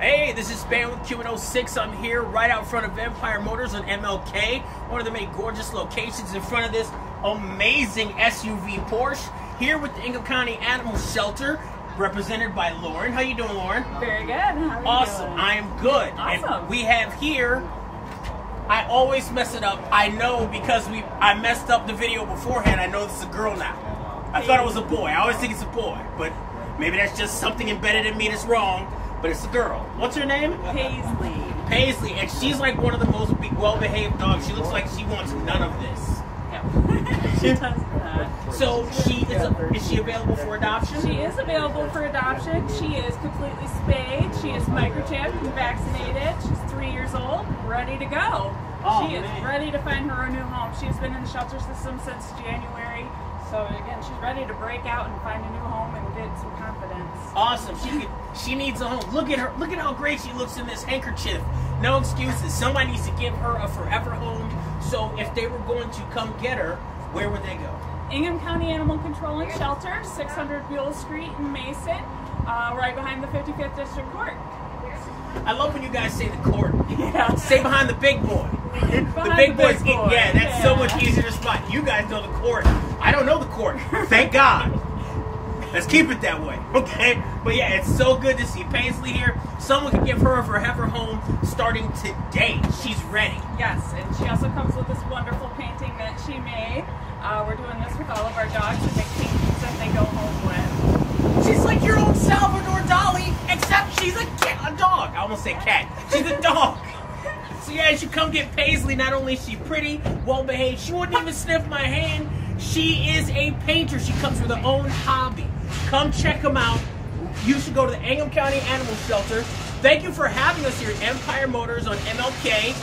Hey, this is Span with Q106. I'm here right out front of Empire Motors on MLK, one of the many gorgeous locations in front of this amazing SUV Porsche. Here with the Ingham County Animal Shelter, represented by Lauren. How you doing, Lauren? Very good. How are you Awesome. doing? I am good. Awesome. And we have here. I always mess it up. I know because we I messed up the video beforehand. I know this is a girl now. I thought it was a boy. I always think it's a boy, but maybe that's just something embedded in me that's wrong. But it's a girl. What's her name? Paisley. Paisley, and she's like one of the most be- well-behaved dogs. She looks like she wants none of this. She does that. So she is. A, is she available for adoption? She is available for adoption. She is completely spayed. She is microchipped and vaccinated. She's three years old, ready to go. Oh, she is man. ready to find her a new home. She has been in the shelter system since January. So again, she's ready to break out and find a new home and get some confidence. Awesome. She could, she needs a home. Look at her. Look at how great she looks in this handkerchief. No excuses. Somebody needs to give her a forever home. So if they were going to come get her, where would they go? Ingham County Animal Control and Shelter, 600 Buhl Street in Mason, uh, right behind the 55th District Court. I love when you guys say the court. Yeah. Say behind the big boy. the big the boys. big boy, Yeah, that's so much easier to spot. You guys know the court. I don't know the court. Thank God. Let's keep it that way, okay? But yeah, it's so good to see Paisley here. Someone can give her a forever home starting today. She's ready. Yes, and she also comes with this wonderful painting that she made. Uh, we're doing this with all of our dogs to make paintings that they go home with. She's like your own Salvador Dali, except she's a cat, a dog. I almost say cat. She's a dog. So yeah, as you come get Paisley, not only is she pretty, well behaved, she wouldn't even sniff my hand. She is a painter. She comes with her own hobby. Come check them out. You should go to the Ingham County Animal Shelter. Thank you for having us here at Empire Motors on MLK.